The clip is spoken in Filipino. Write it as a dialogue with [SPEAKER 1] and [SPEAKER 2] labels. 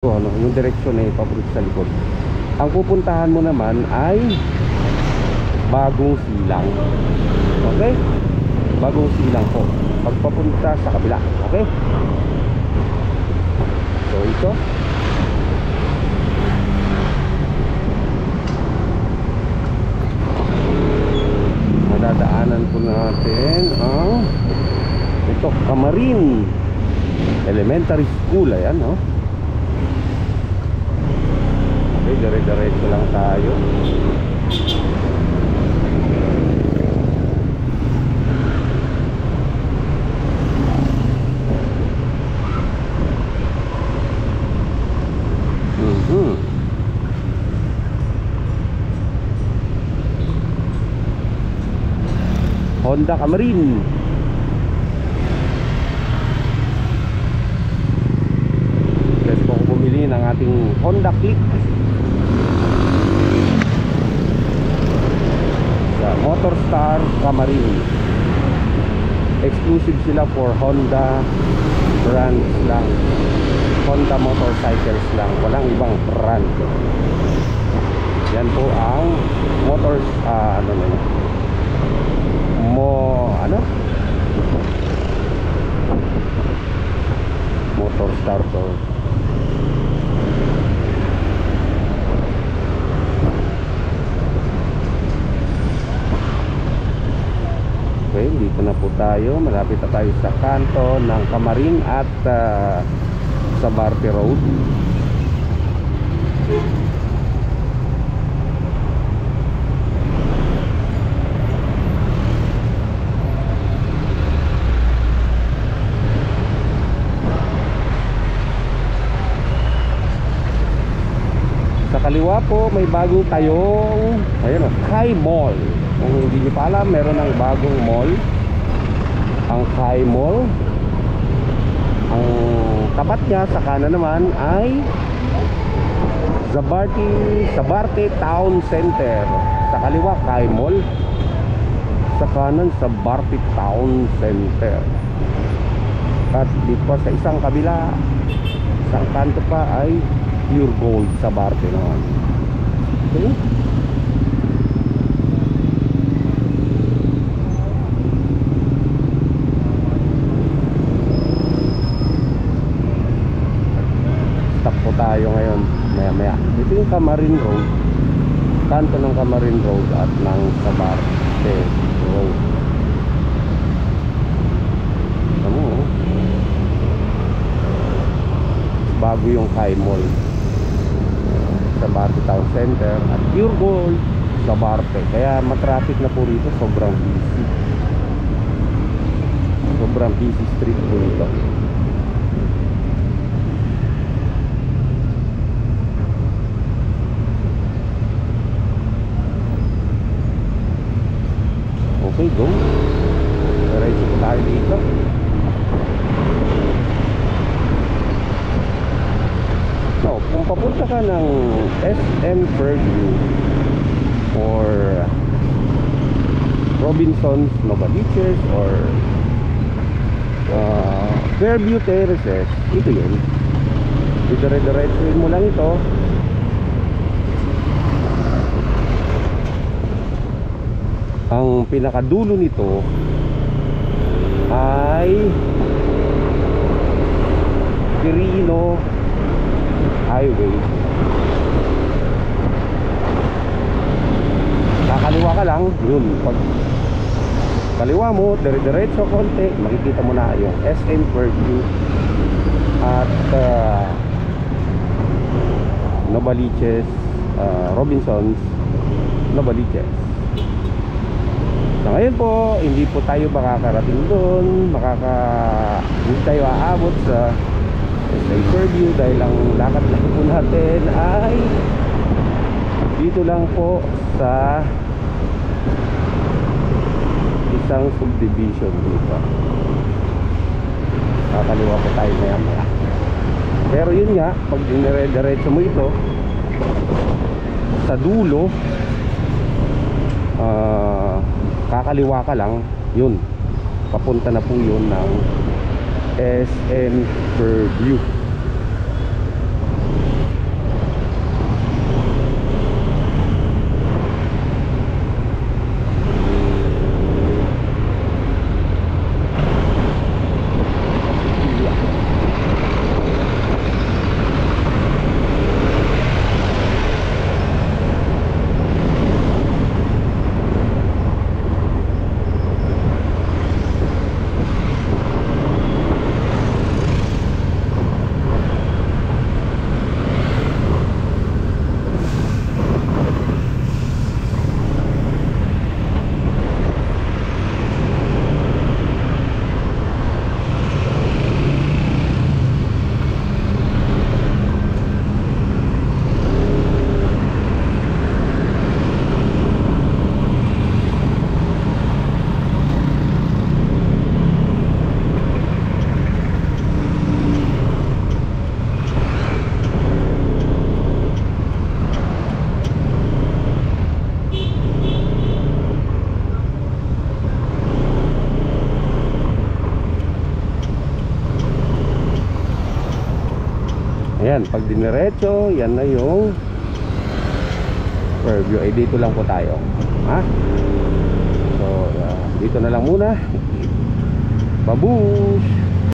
[SPEAKER 1] ano, yung direksyon ay papunta sa likod. Ang pupuntahan mo naman ay bagong silang. Okay? Bagong silang po. Pagpapunta sa kabila. Okay? So ito. Madadaanan po natin ang ito, Kamarin Elementary School. Ayan, no? Okay, dire-diretso lang tayo. Mhm. Honda Camarin. Pwede po bumili ng ating Honda Click. Sa Motorstar Camarin exclusive sila for Honda brands lang. Honda motorcycles lang. Walang ibang brand. Yan po ang motors ah, ano na yun? mo ano? Motorstar to Okay, dito na po tayo. Malapit na tayo sa kanto ng Kamarin at ah, sa Barte Road. Sa kaliwa po may bagong tayong ayun oh, Kai Mall. Kung hindi niyo pa alam, meron ng bagong mall. Ang Kai Mall. Ang tapat niya sa kanan naman ay Zabarte, Sabarte Town Center. Sa kaliwa Kai Mall. Sa kanan Sabarte Town Center. At dito sa isang kabila, isang kanto pa ay pure gold sa Barte naman. Okay? Stop tayo ngayon maya maya. Ito yung Camarin Road. Kanto ng Camarin Road at ng Sabarte Road. Bago yung Kai Mall Town Center at Pure Gold sa Barte. Kaya matraffic na po rito, sobrang busy. Sobrang busy street po ito. Okay, go. Diretso po tayo dito. No, kung papunta ka ng SM Fairview or Robinsons Novaliches or uh, Fairview Terraces, ito yun. Idire-diretsuin mo lang ito. Ang pinakadulo nito ay Quirino highway. Kakaliwa ka lang yun. Pag kaliwa mo dire-diretso konti makikita mo na yung SM Fairview at uh, Novaliches uh, Robinsons Novaliches sa ngayon po hindi po tayo makakarating doon. Makaka hindi tayo aabot sa sa Fairview dahil ang lakad lang po natin ay dito lang po sa isang subdivision dito. Kakaliwa po tayo maya maya pero yun nga pag dinire-diretso mo ito sa dulo ah, kakaliwa ka lang yun. Papunta na po yun ng SM Fairview Ayan, pag diniretso, yan na yung Fairview. Ay, dito lang po tayo. Ha? So, uh, dito na lang muna. Babush!